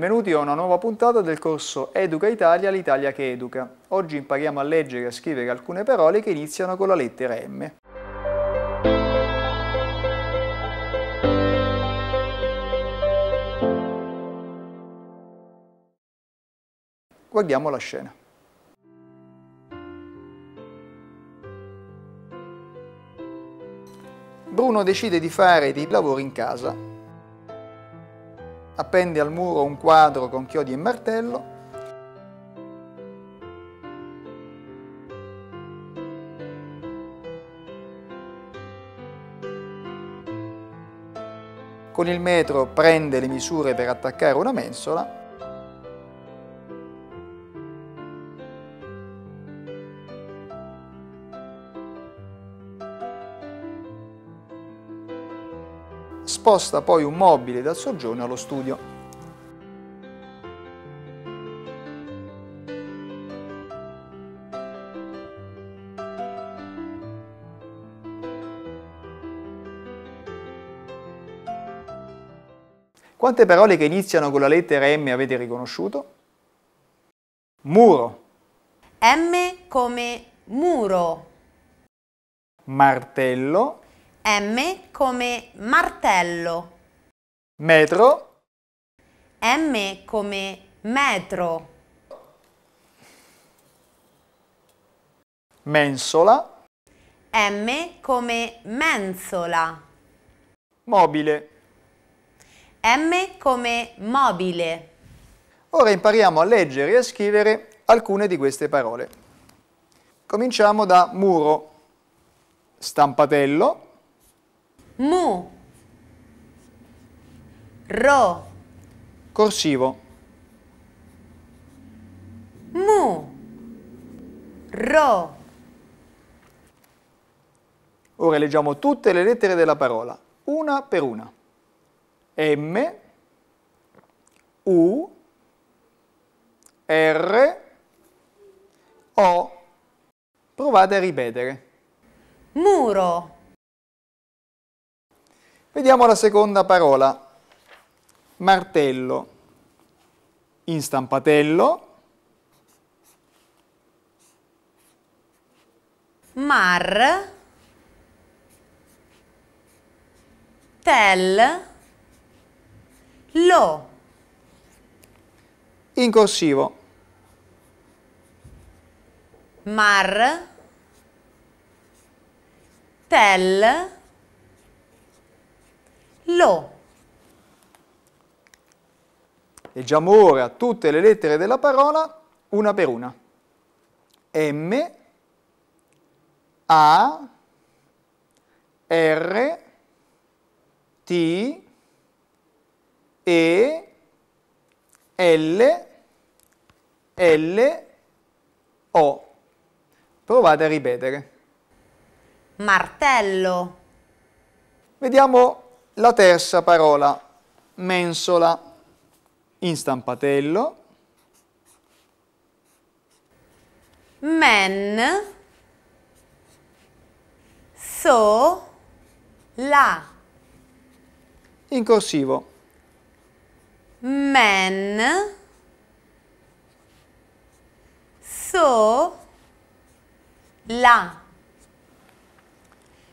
Benvenuti a una nuova puntata del corso Educa Italia, l'Italia che educa. Oggi impariamo a leggere e a scrivere alcune parole che iniziano con la lettera M. Guardiamo la scena. Bruno decide di fare dei lavori in casa appende al muro un quadro con chiodi e martello, con il metro prende le misure per attaccare una mensola sposta poi un mobile dal soggiorno allo studio. Quante parole che iniziano con la lettera M avete riconosciuto? Muro. M come muro. Martello. M come martello. Metro. M come metro. Mensola. M come mensola. Mobile. M come mobile. Ora impariamo a leggere e a scrivere alcune di queste parole. Cominciamo da muro, stampatello, mu, ro, corsivo, mu, ro. Ora leggiamo tutte le lettere della parola, una per una. M, U, R, O. Provate a ripetere. Muro. Vediamo la seconda parola. Martello. Instampatello. Mar. Tel. Lo. In corsivo. Mar. Tel. Lo. Leggiamo ora tutte le lettere della parola una per una. M, A, R, T, E, L, L, O. Provate a ripetere. Martello. Vediamo la terza parola, mensola, instampatello, Men. So. La. in corsivo, Men. So. La.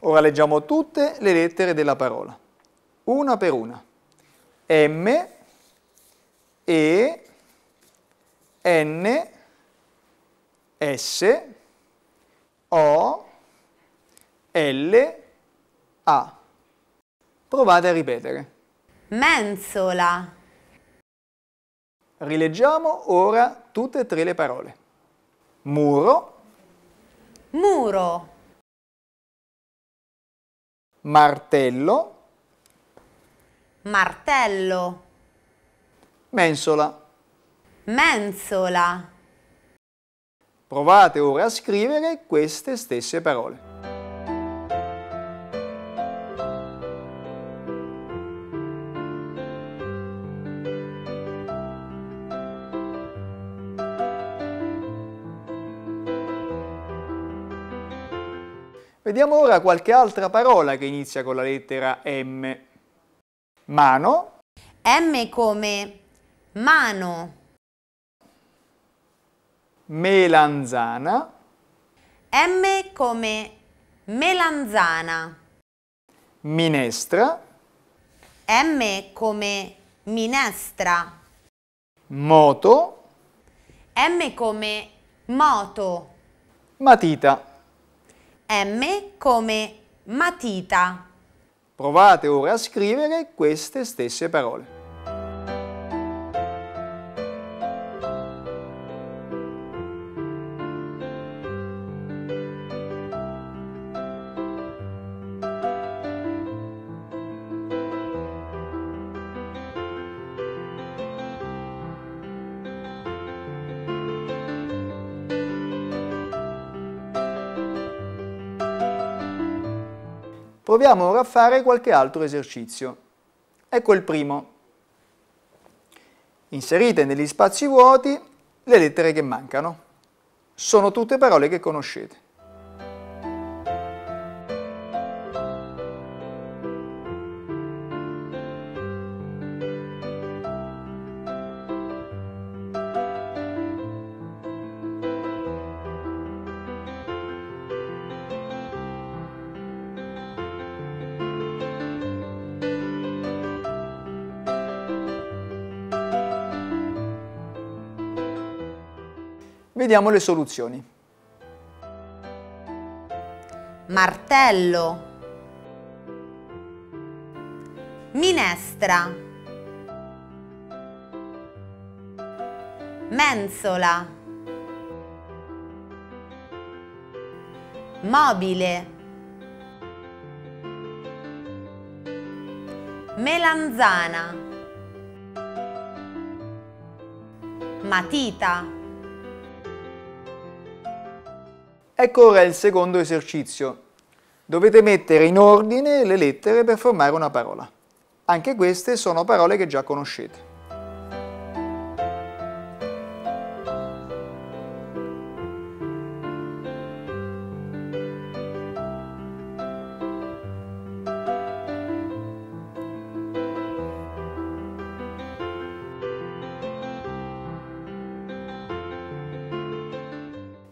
Ora leggiamo tutte le lettere della parola, una per una. M, E, N, S, O, L, A. Provate a ripetere. Mensola. Rileggiamo ora tutte e tre le parole. Muro, Muro. martello, Martello. mensola. Mensola. Provate ora a scrivere queste stesse parole. Vediamo ora qualche altra parola che inizia con la lettera M. Mano, M come mano, melanzana, M come melanzana, minestra, M come minestra, moto, M come moto, matita. M come matita. Provate ora a scrivere queste stesse parole. Proviamo ora a fare qualche altro esercizio. Ecco il primo. Inserite negli spazi vuoti le lettere che mancano. Sono tutte parole che conoscete. Vediamo le soluzioni. martello, minestra, mensola, mobile, melanzana, matita. Ecco ora il secondo esercizio. Dovete mettere in ordine le lettere per formare una parola. Anche queste sono parole che già conoscete.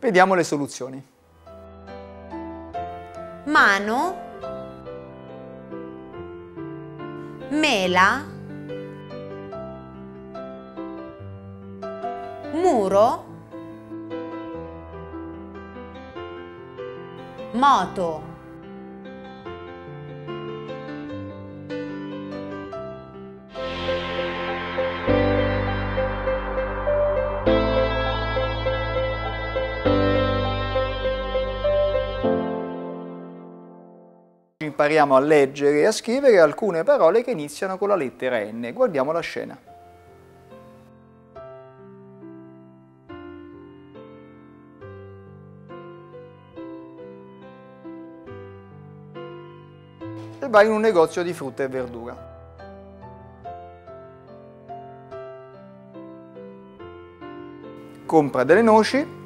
Vediamo le soluzioni. Mano, mela, muro, moto. Impariamo a leggere e a scrivere alcune parole che iniziano con la lettera N. Guardiamo la scena. E vai in un negozio di frutta e verdura. Compra delle noci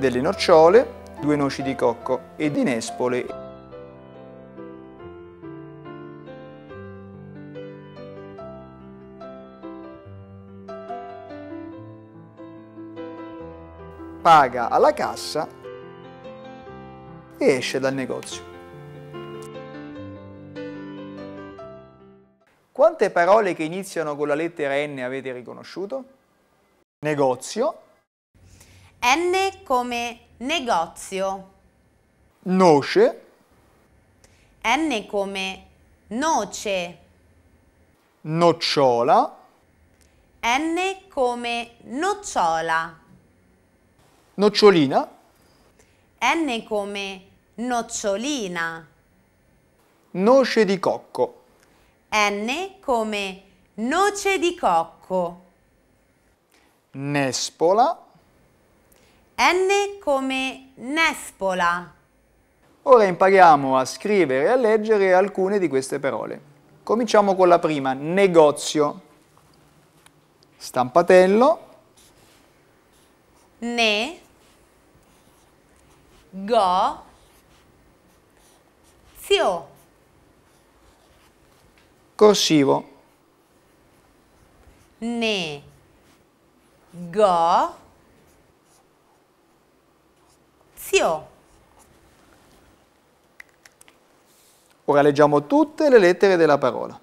delle nocciole, due noci di cocco e di nespole. Paga alla cassa e esce dal negozio. Quante parole che iniziano con la lettera N avete riconosciuto? Negozio, N come negozio, noce, N come noce, nocciola, N come nocciola, nocciolina, N come nocciolina, noce di cocco, N come noce di cocco, nespola. N come nespola. Ora impariamo a scrivere e a leggere alcune di queste parole. Cominciamo con la prima, negozio. Stampatello, Ne, go, zio, corsivo, ne, go, zio. Ora leggiamo tutte le lettere della parola,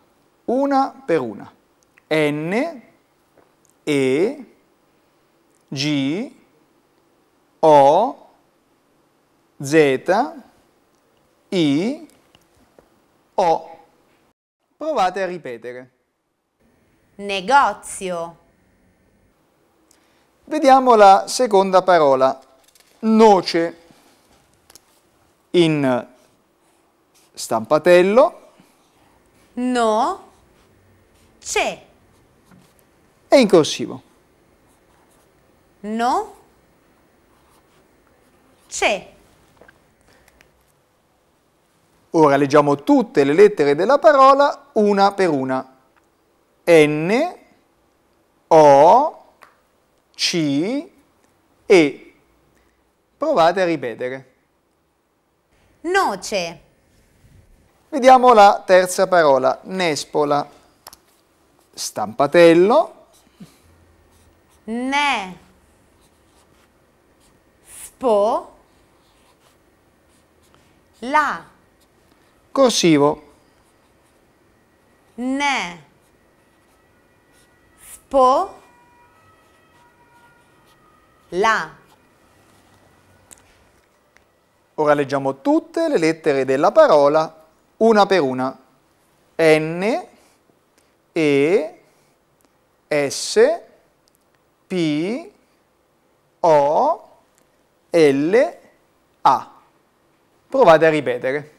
una per una. N, E, G, O, Z, I, O. Provate a ripetere. Negozio, Vediamo la seconda parola, noce, in stampatello no, c'è, e in corsivo. no, c'è. Ora leggiamo tutte le lettere della parola una per una. N, O, C, E. Provate a ripetere. Noce, Vediamo la terza parola, nespola, stampatello, ne, spo, la, corsivo, ne, spo, la. Ora leggiamo tutte le lettere della parola una per una. N, E, S, P, O, L, A. Provate a ripetere.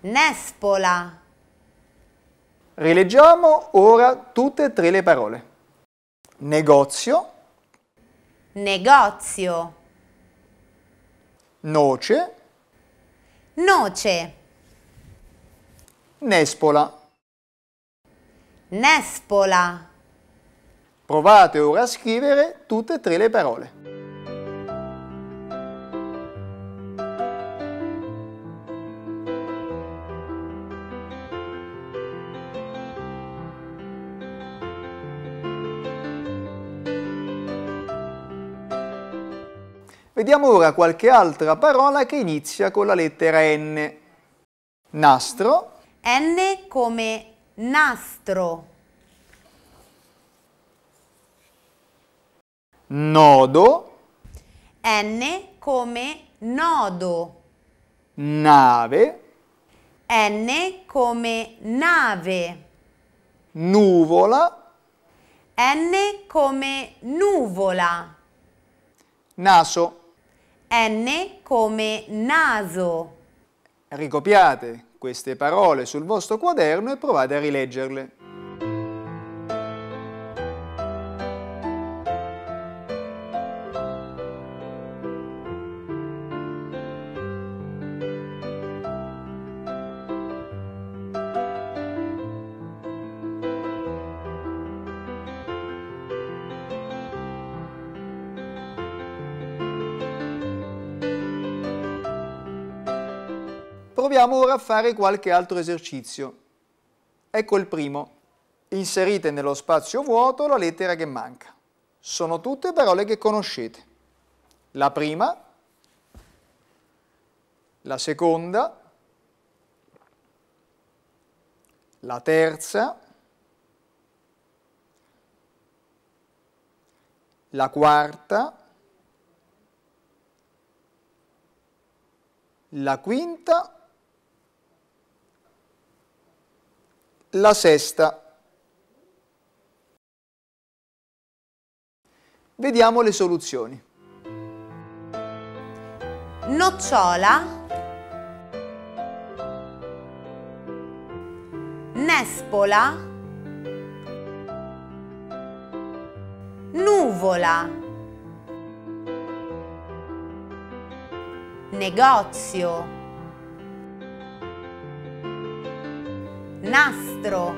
Nespola, Rileggiamo ora tutte e tre le parole. Negozio, negozio, noce, noce, nespola. nespola, Provate ora a scrivere tutte e tre le parole. Vediamo ora qualche altra parola che inizia con la lettera N. Nastro, N come nastro, nodo, N come nodo, nave, N come nave, nuvola, N come nuvola, naso. N come naso. Ricopiate queste parole sul vostro quaderno e provate a rileggerle. Proviamo ora a fare qualche altro esercizio. Ecco il primo. Inserite nello spazio vuoto la lettera che manca. Sono tutte parole che conoscete. La prima, la seconda, la terza, la quarta, la quinta la sesta. Vediamo le soluzioni. Nocciola, nespola, nuvola, negozio, nastro,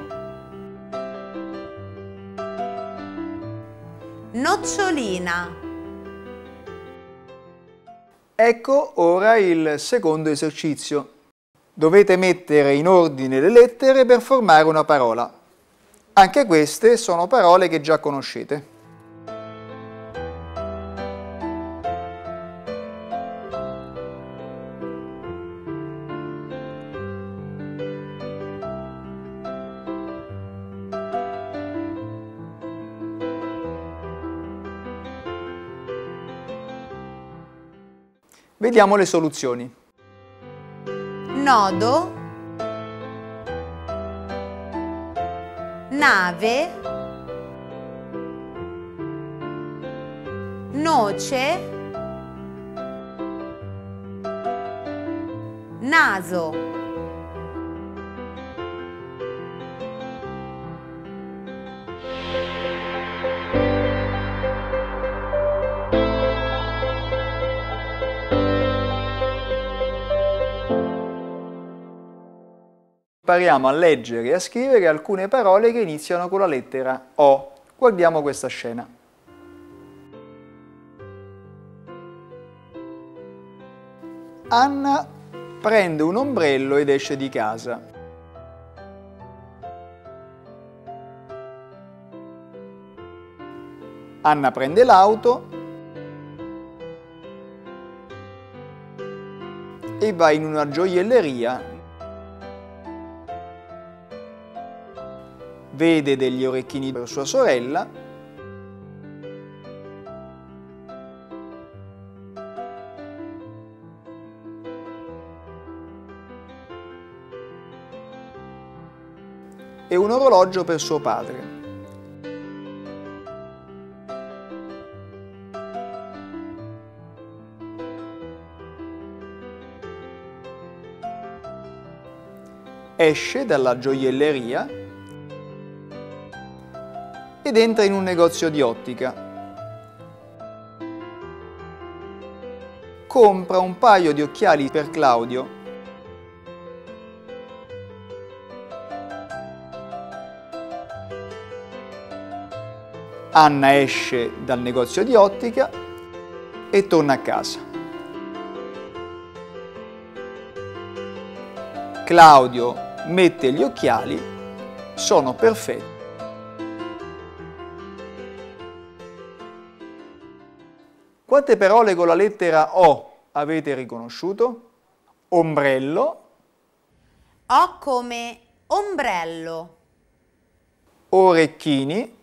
nocciolina. Ecco ora il secondo esercizio. Dovete mettere in ordine le lettere per formare una parola. Anche queste sono parole che già conoscete. Vediamo le soluzioni. Nodo. Nave. Noce. Naso. Impariamo a leggere e a scrivere alcune parole che iniziano con la lettera O. Guardiamo questa scena. Anna prende un ombrello ed esce di casa. Anna prende l'auto e va in una gioielleria vede degli orecchini per sua sorella e un orologio per suo padre. Esce dalla gioielleria ed entra in un negozio di ottica. Compra un paio di occhiali per Claudio. Anna esce dal negozio di ottica e torna a casa. Claudio mette gli occhiali, sono perfetti. Quante parole con la lettera O avete riconosciuto? Ombrello. O come ombrello. Orecchini.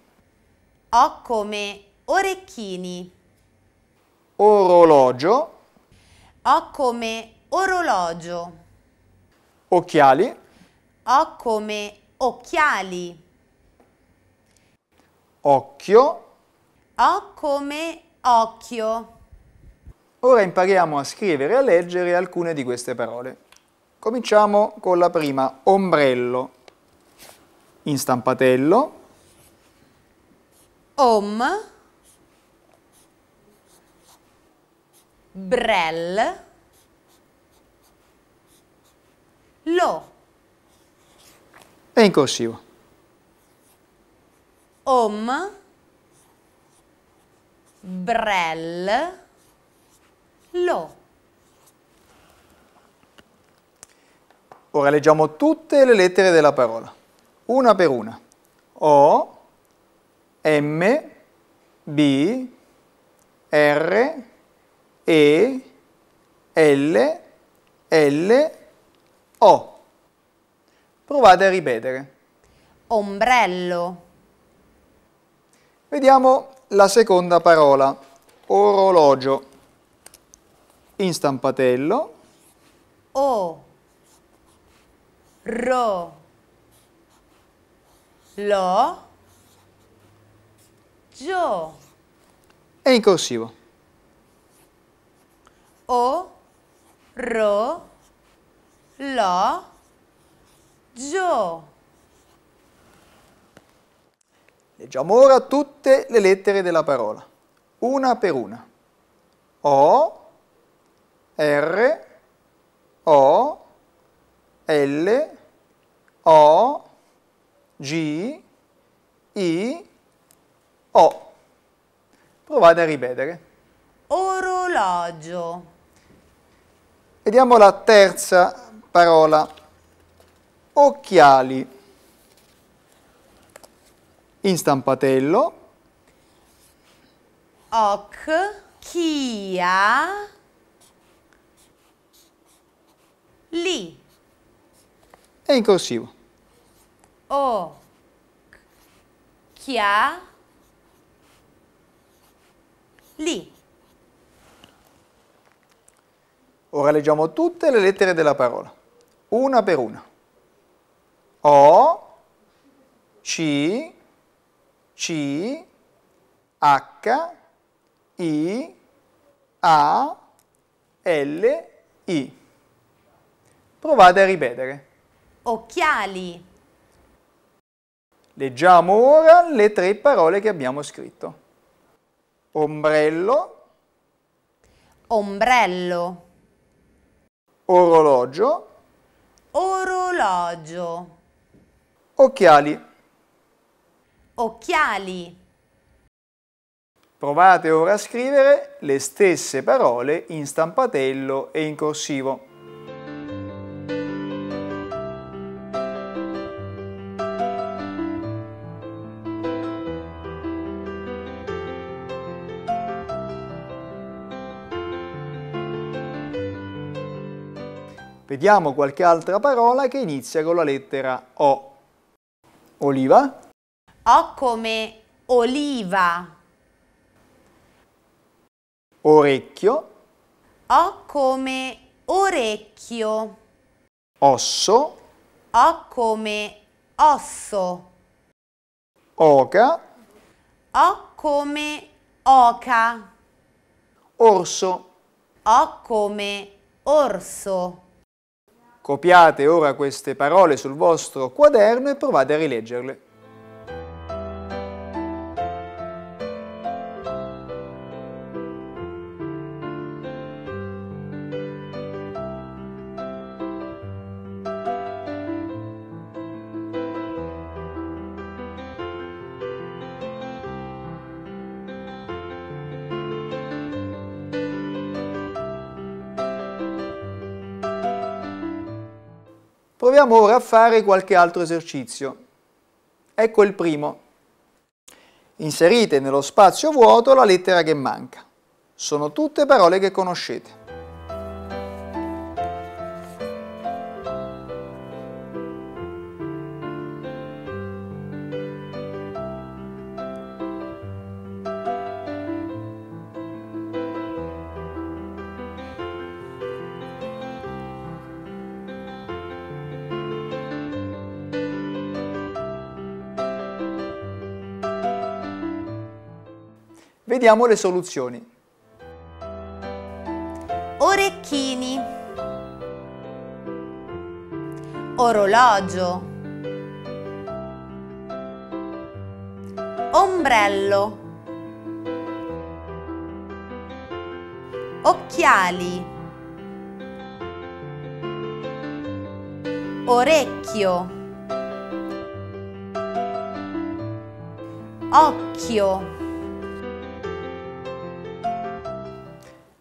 O come orecchini. Orologio. O come orologio. Occhiali. O come occhiali. Occhio. O come occhio. Ora impariamo a scrivere e a leggere alcune di queste parole. Cominciamo con la prima, ombrello. In stampatello. Om. Brell. Lo. E in corsivo. Om. Brell. Lo. Ora leggiamo tutte le lettere della parola, una per una. O, M, B, R, E, L, L, O. Provate a ripetere. Ombrello. Vediamo la seconda parola, orologio, in stampatello. O. Ro. Lo. Gio. E in corsivo. O. Ro. Lo. Gio. Leggiamo ora tutte le lettere della parola, una per una. O, R, O, L, O, G, I, O. Provate a ripetere. Orologio. Vediamo la terza parola occhiali in stampatello. Occhia li e in corsivo. o chia li Ora leggiamo tutte le lettere della parola, una per una. O, C, C, H, I, A, L, I. Provate a ripetere. occhiali Leggiamo ora le tre parole che abbiamo scritto. Ombrello, ombrello orologio, orologio occhiali. Occhiali Provate ora a scrivere le stesse parole in stampatello e in corsivo. Vediamo qualche altra parola che inizia con la lettera O. Oliva, ho come oliva. Orecchio, ho come orecchio. Osso, ho come osso. Oca, ho come oca. Orso. ho come orso. Copiate ora queste parole sul vostro quaderno e provate a rileggerle. Proviamo ora a fare qualche altro esercizio. Ecco il primo. Inserite nello spazio vuoto la lettera che manca. Sono tutte parole che conoscete. Vediamo le soluzioni. orecchini. Orologio. Ombrello. Occhiali. Orecchio. Occhio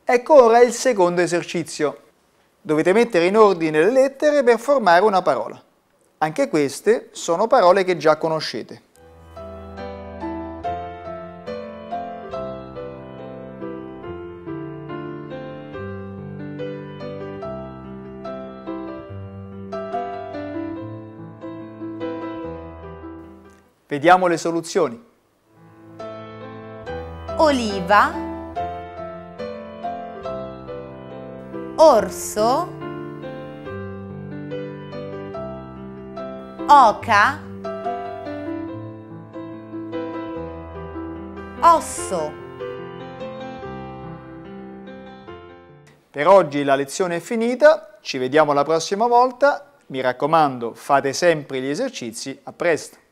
Ecco ora il secondo esercizio. Dovete mettere in ordine le lettere per formare una parola. Anche queste sono parole che già conoscete. Vediamo le soluzioni. oliva, orso, oca, osso. Per oggi la lezione è finita, ci vediamo la prossima volta. Mi raccomando, fate sempre gli esercizi. A presto!